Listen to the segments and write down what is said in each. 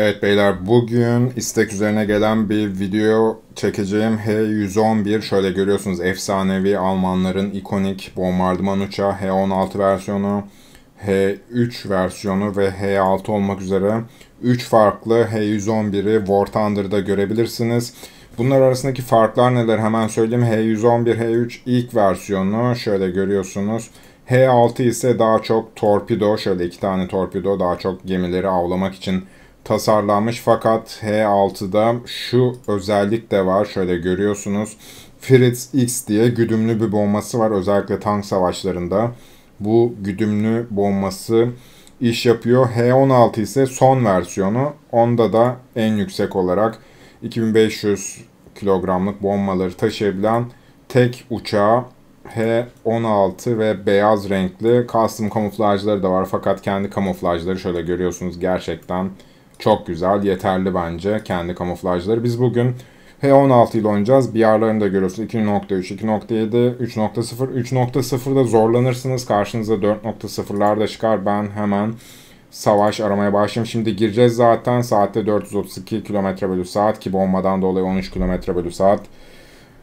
Evet beyler bugün istek üzerine gelen bir video çekeceğim H-111 şöyle görüyorsunuz efsanevi Almanların ikonik bombardıman uçağı H-16 versiyonu H-3 versiyonu ve H-6 olmak üzere 3 farklı H-111'i War Thunder'da görebilirsiniz. Bunlar arasındaki farklar neler hemen söyleyeyim. H-111, H-3 ilk versiyonu şöyle görüyorsunuz. H-6 ise daha çok torpido, şöyle iki tane torpido daha çok gemileri avlamak için tasarlanmış. Fakat H6'da şu özellik de var. Şöyle görüyorsunuz. Fritz X diye güdümlü bir bombası var. Özellikle tank savaşlarında. Bu güdümlü bombası iş yapıyor. H16 ise son versiyonu. Onda da en yüksek olarak 2500 kilogramlık bombaları taşıyabilen tek uçağı H16 ve beyaz renkli custom kamuflajları da var. Fakat kendi kamuflajları şöyle görüyorsunuz gerçekten çok güzel, yeterli bence kendi kamuflajları. Biz bugün H16 ile oynayacağız. BR'larını da görüyorsunuz. 2.3, 2.7, 3.0. 3.0'da zorlanırsınız. Karşınıza 4.0'lar da çıkar. Ben hemen savaş aramaya başlayayım. Şimdi gireceğiz zaten. Saatte 432 km bölü saat ki bombadan dolayı 13 km bölü saat.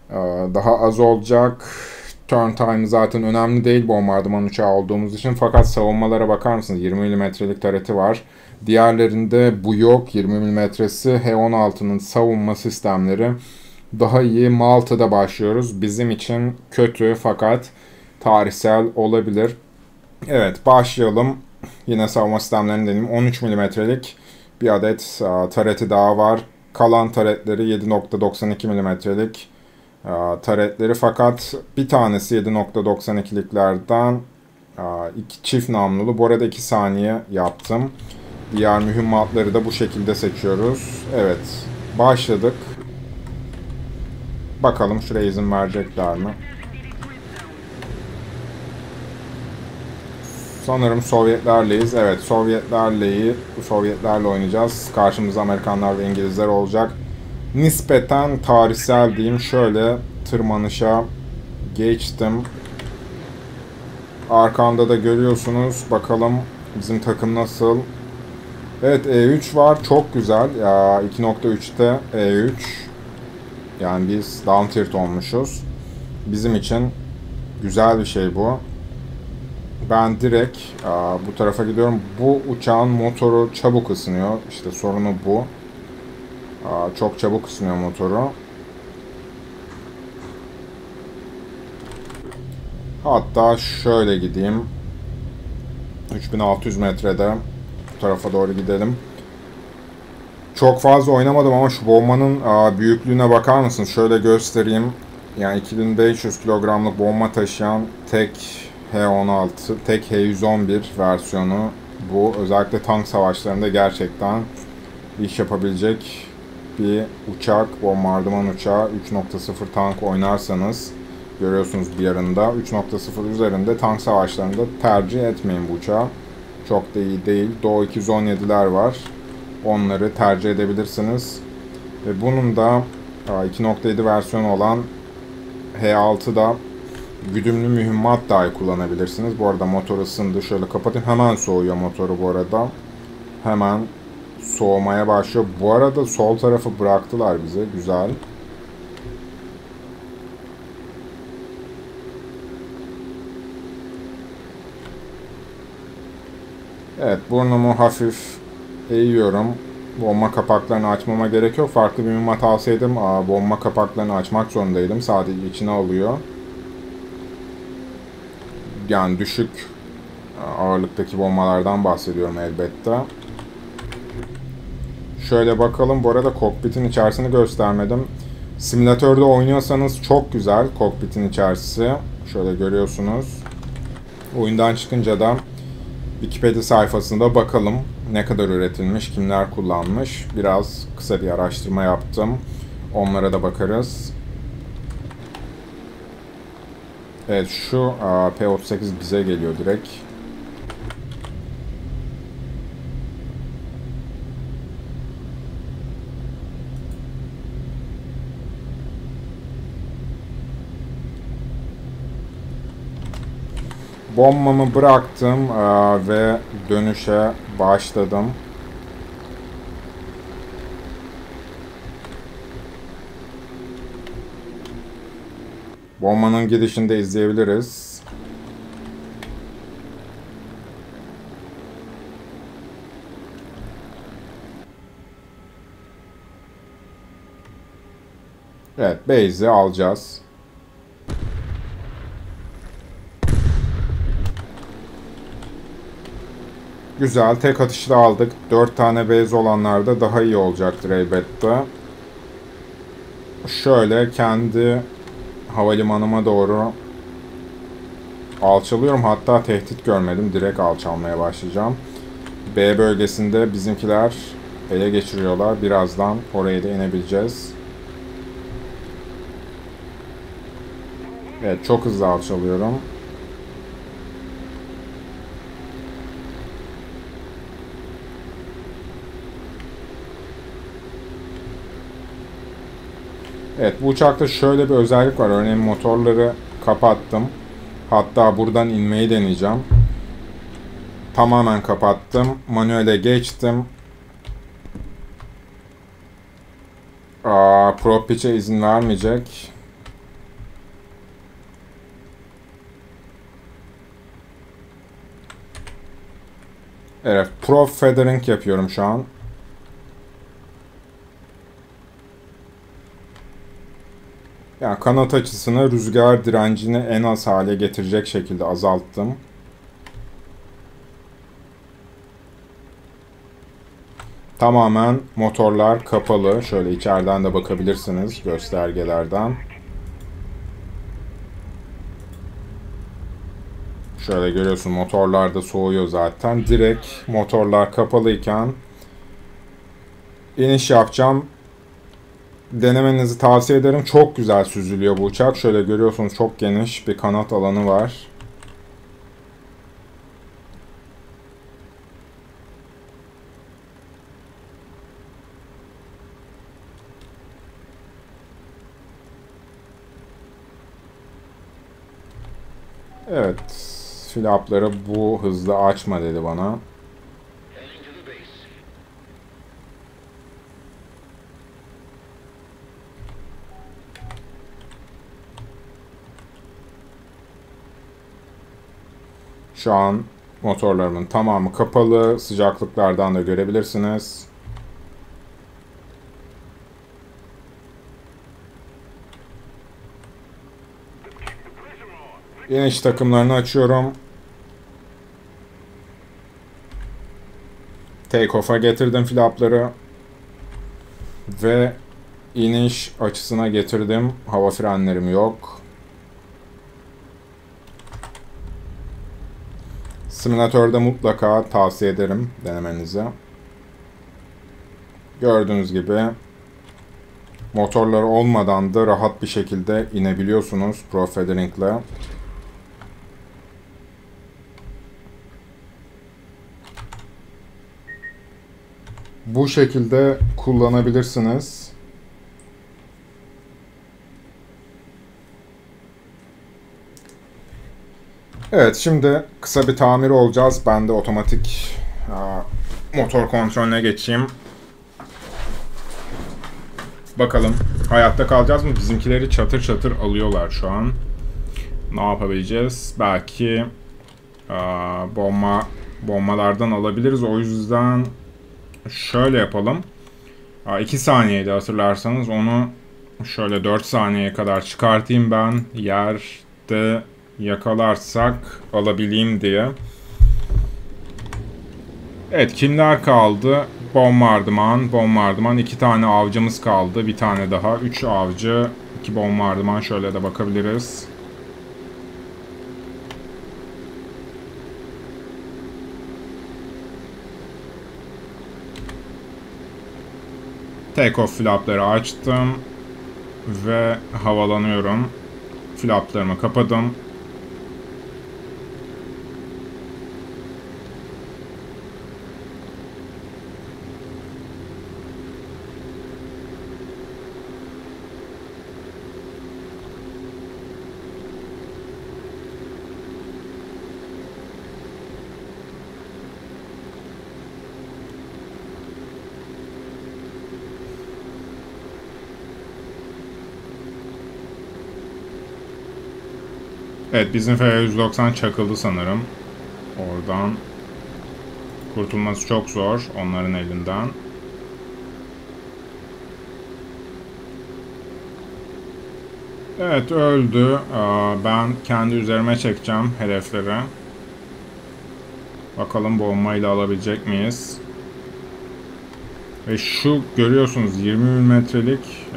Ee, daha az olacak. Turn time zaten önemli değil bombardıman uçağı olduğumuz için. Fakat savunmalara bakar mısınız? 20 mm'lik tareti var. Diğerlerinde bu yok. 20 mm'si H-16'nın savunma sistemleri daha iyi. Malta'da başlıyoruz. Bizim için kötü fakat tarihsel olabilir. Evet başlayalım. Yine savunma sistemlerini deneyim. 13 mm'lik bir adet tareti daha var. Kalan taretleri 7.92 mm'lik taretleri fakat bir tanesi 7.92'liklerden iki çift namlulu. Bu arada 2 saniye yaptım. Diğer mühimmatları da bu şekilde seçiyoruz. Evet. Başladık. Bakalım şuraya izin verecekler mi? Sanırım Sovyetlerleyiz. Evet Sovyetlerleyi Sovyetlerle oynayacağız. Karşımızda Amerikanlar ve İngilizler olacak. Nispeten tarihsel diyeyim. Şöyle tırmanışa geçtim. Arkamda da görüyorsunuz. Bakalım bizim takım nasıl. Evet E3 var. Çok güzel. Ya 2.3'te E3. Yani biz down tier olmuşuz. Bizim için güzel bir şey bu. Ben direkt aa, bu tarafa gidiyorum. Bu uçağın motoru çabuk ısınıyor. İşte sorunu bu. Aa, çok çabuk ısınıyor motoru. Hatta şöyle gideyim. 3600 metrede tarafa doğru gidelim. Çok fazla oynamadım ama şu bombanın büyüklüğüne bakar mısınız? Şöyle göstereyim. Yani 2500 kilogramlık bomba taşıyan tek H16, tek H111 versiyonu bu. Özellikle tank savaşlarında gerçekten iş yapabilecek bir uçak, bombardıman uçağı 3.0 tank oynarsanız görüyorsunuz bir yarında 3.0 üzerinde tank savaşlarında tercih etmeyin bu uçağı çok da iyi değil. Doğu 217'ler var. Onları tercih edebilirsiniz. Ve bunun da 2.7 versiyonu olan H6'da güdümlü mühimmat dahi kullanabilirsiniz. Bu arada motor ısındı. Şöyle kapatayım. Hemen soğuyor motoru bu arada. Hemen soğumaya başlıyor. Bu arada sol tarafı bıraktılar bize. Güzel. Evet burnumu hafif eğiyorum. Bomba kapaklarını açmama gerek yok. Farklı bir mühimmat alsaydım aa, bomba kapaklarını açmak zorundaydım. Sadece içine alıyor. Yani düşük ağırlıktaki bombalardan bahsediyorum elbette. Şöyle bakalım. Bu arada kokpitin içerisini göstermedim. Simülatörde oynuyorsanız çok güzel kokpitin içerisi. Şöyle görüyorsunuz. Oyundan çıkınca da Wikipedia sayfasında bakalım ne kadar üretilmiş, kimler kullanmış. Biraz kısa bir araştırma yaptım. Onlara da bakarız. Evet şu P38 bize geliyor direkt. Bombamı bıraktım e, ve dönüşe başladım. Bombanın girişini de izleyebiliriz. Evet, base'i alacağız. Güzel, tek atışta aldık. 4 tane base olanlarda daha iyi olacaktır elbette. Şöyle kendi havalimanıma doğru alçalıyorum. Hatta tehdit görmedim. Direkt alçalmaya başlayacağım. B bölgesinde bizimkiler ele geçiriyorlar. Birazdan oraya da inebileceğiz. Evet çok hızlı alçalıyorum. Evet bu uçakta şöyle bir özellik var. Örneğin motorları kapattım. Hatta buradan inmeyi deneyeceğim. Tamamen kapattım. Manuele geçtim. Aa, prop pitch'e izin vermeyecek. Evet, prop feathering yapıyorum şu an. Yani kanat açısını rüzgar direncini en az hale getirecek şekilde azalttım. Tamamen motorlar kapalı. Şöyle içeriden de bakabilirsiniz göstergelerden. Şöyle görüyorsun motorlar da soğuyor zaten. Direkt motorlar kapalıyken iniş yapacağım denemenizi tavsiye ederim. Çok güzel süzülüyor bu uçak. Şöyle görüyorsunuz çok geniş bir kanat alanı var. Evet. Flapları bu hızla açma dedi bana. Şu an motorlarımın tamamı kapalı. Sıcaklıklardan da görebilirsiniz. İniş takımlarını açıyorum. Take-off'a getirdim flapları. Ve iniş açısına getirdim. Hava frenlerim yok. Simülatörde mutlaka tavsiye ederim denemenizi. Gördüğünüz gibi motorlar olmadan da rahat bir şekilde inebiliyorsunuz Pro Federing'le. Bu şekilde kullanabilirsiniz. Evet şimdi kısa bir tamir olacağız. Ben de otomatik motor kontrolüne geçeyim. Bakalım hayatta kalacağız mı? Bizimkileri çatır çatır alıyorlar şu an. Ne yapabileceğiz? Belki bomba bombalardan alabiliriz. O yüzden şöyle yapalım. 2 saniyede hatırlarsanız onu şöyle 4 saniyeye kadar çıkartayım ben. Yerde yakalarsak alabileyim diye. Evet kimler kaldı? Bombardıman, bombardıman. iki tane avcımız kaldı. Bir tane daha. Üç avcı, iki bombardıman. Şöyle de bakabiliriz. Take off flapları açtım. Ve havalanıyorum. Flaplarımı kapadım. Evet bizim F190 çakıldı sanırım. Oradan kurtulması çok zor onların elinden. Evet öldü. Ben kendi üzerime çekeceğim hedefleri. Bakalım bombayla alabilecek miyiz? Ve şu görüyorsunuz 20 milimetrelik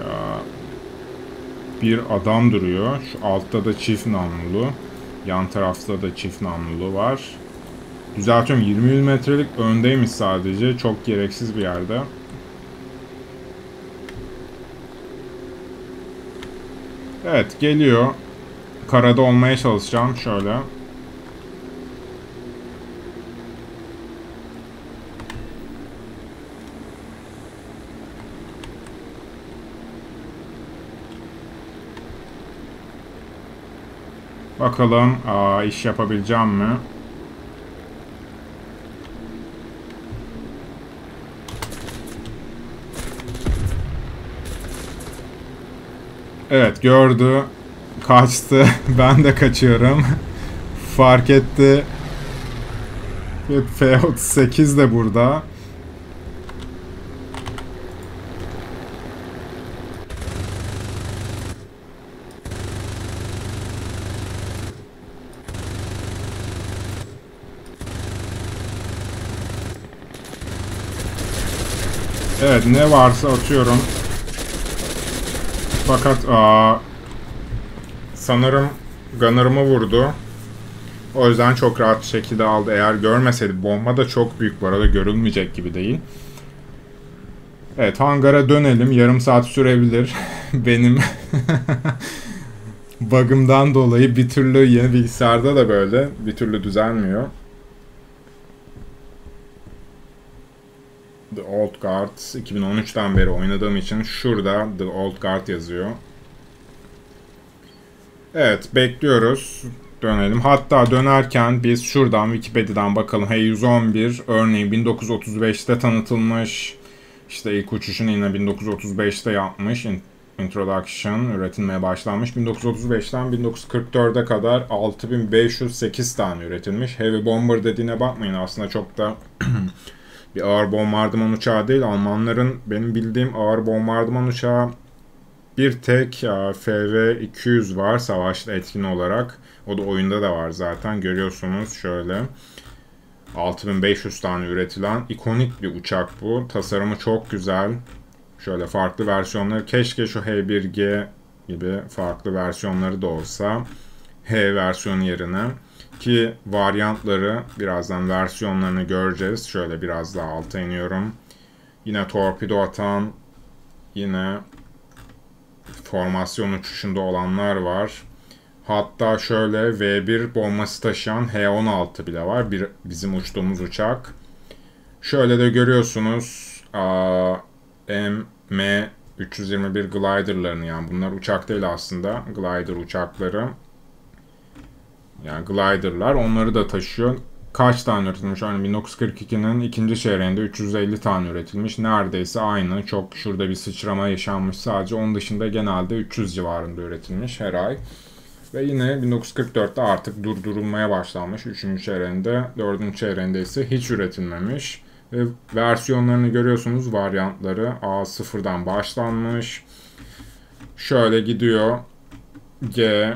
bir adam duruyor. Şu altta da çift namlulu. Yan tarafta da çift namlulu var. Düzeltiyorum 20 milimetrelik öndeymiş sadece. Çok gereksiz bir yerde. Evet geliyor. Karada olmaya çalışacağım şöyle. Bakalım aa, iş yapabileceğim mi? Evet gördü. Kaçtı. ben de kaçıyorum. Fark etti. F-38 de burada. Evet ne varsa atıyorum. Fakat aa, sanırım Gunner'ımı vurdu. O yüzden çok rahat bir şekilde aldı. Eğer görmeseydi bomba da çok büyük bu arada görülmeyecek gibi değil. Evet hangara dönelim. Yarım saat sürebilir. Benim bug'ımdan dolayı bir türlü yeni bilgisayarda da böyle bir türlü düzelmiyor. The Old Guard 2013'ten beri oynadığım için şurada The Old Guard yazıyor. Evet bekliyoruz. Dönelim. Hatta dönerken biz şuradan Wikipedia'dan bakalım. Hey 111 örneğin 1935'te tanıtılmış. İşte ilk uçuşunu yine 1935'te yapmış. Introduction üretilmeye başlanmış. 1935'ten 1944'e kadar 6508 tane üretilmiş. Heavy Bomber dediğine bakmayın aslında çok da bir ağır bombardıman uçağı değil. Almanların benim bildiğim ağır bombardıman uçağı bir tek FV-200 var savaşta etkin olarak. O da oyunda da var zaten. Görüyorsunuz şöyle. 6500 tane üretilen ikonik bir uçak bu. Tasarımı çok güzel. Şöyle farklı versiyonları. Keşke şu H1G gibi farklı versiyonları da olsa. H versiyonu yerine. Ki varyantları birazdan versiyonlarını göreceğiz. Şöyle biraz daha alta iniyorum. Yine torpido atan, yine formasyon uçuşunda olanlar var. Hatta şöyle V1 bombası taşıyan H-16 bile var. Bir, bizim uçtuğumuz uçak. Şöyle de görüyorsunuz M 321 gliderlarını yani bunlar uçak değil aslında. Glider uçakları. Yani gliderlar onları da taşıyor. Kaç tane üretilmiş? Yani 1942'nin ikinci çeyreğinde 350 tane üretilmiş. Neredeyse aynı. Çok şurada bir sıçrama yaşanmış. Sadece onun dışında genelde 300 civarında üretilmiş her ay. Ve yine 1944'te artık durdurulmaya başlanmış. 3. çeyreğinde, 4. çeyreğinde ise hiç üretilmemiş. Ve versiyonlarını görüyorsunuz varyantları A0'dan başlanmış. Şöyle gidiyor. G,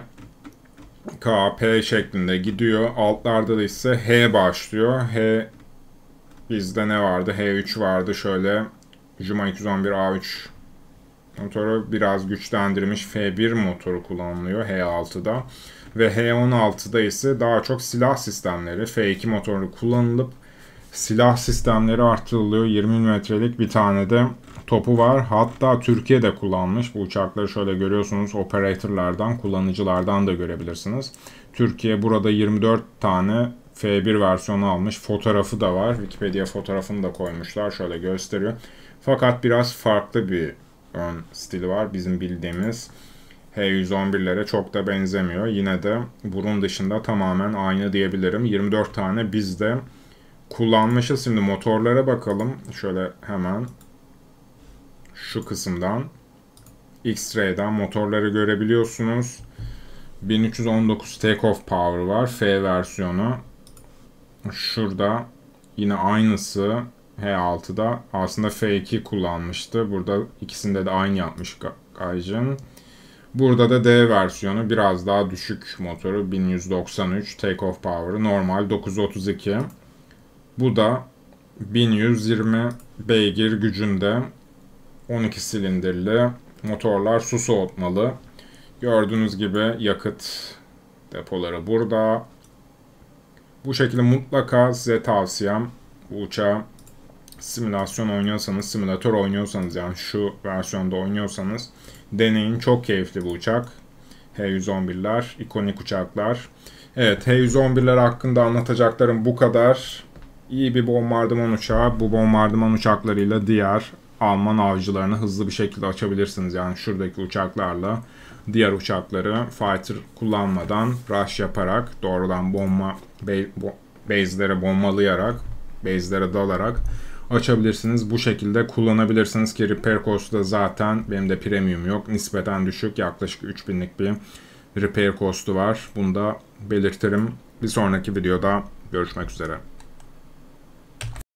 K, P şeklinde gidiyor. Altlarda da ise H başlıyor. H bizde ne vardı? H3 vardı şöyle. Juma 211 A3 motoru biraz güçlendirilmiş F1 motoru kullanılıyor H6'da. Ve H16'da ise daha çok silah sistemleri F2 motoru kullanılıp silah sistemleri artırılıyor. 20 mm'lik bir tane de topu var. Hatta Türkiye'de kullanmış. Bu uçakları şöyle görüyorsunuz. Operatorlardan, kullanıcılardan da görebilirsiniz. Türkiye burada 24 tane F1 versiyonu almış. Fotoğrafı da var. Wikipedia fotoğrafını da koymuşlar. Şöyle gösteriyor. Fakat biraz farklı bir ön stili var. Bizim bildiğimiz H111'lere çok da benzemiyor. Yine de burun dışında tamamen aynı diyebilirim. 24 tane bizde kullanmışız. Şimdi motorlara bakalım. Şöyle hemen şu kısımdan X-Ray'den motorları görebiliyorsunuz. 1319 takeoff power var. F versiyonu. Şurada yine aynısı H6'da aslında F2 kullanmıştı. Burada ikisinde de aynı yapmış Gaijin. Burada da D versiyonu biraz daha düşük motoru 1193 takeoff power'ı normal 932. Bu da 1120 beygir gücünde 12 silindirli motorlar su soğutmalı. Gördüğünüz gibi yakıt depoları burada. Bu şekilde mutlaka size tavsiyem bu uçağı simülasyon oynuyorsanız, simülatör oynuyorsanız yani şu versiyonda oynuyorsanız deneyin. Çok keyifli bu uçak. H111'ler, ikonik uçaklar. Evet, H111'ler hakkında anlatacaklarım bu kadar. İyi bir bombardıman uçağı. Bu bombardıman uçaklarıyla diğer Alman avcılarını hızlı bir şekilde açabilirsiniz. Yani şuradaki uçaklarla diğer uçakları fighter kullanmadan rush yaparak doğrudan bomba base'lere bombalayarak base'lere dalarak açabilirsiniz. Bu şekilde kullanabilirsiniz ki repair cost'u zaten benim de premium yok. Nispeten düşük. Yaklaşık 3000'lik bir repair cost'u var. Bunu da belirtirim. Bir sonraki videoda görüşmek üzere.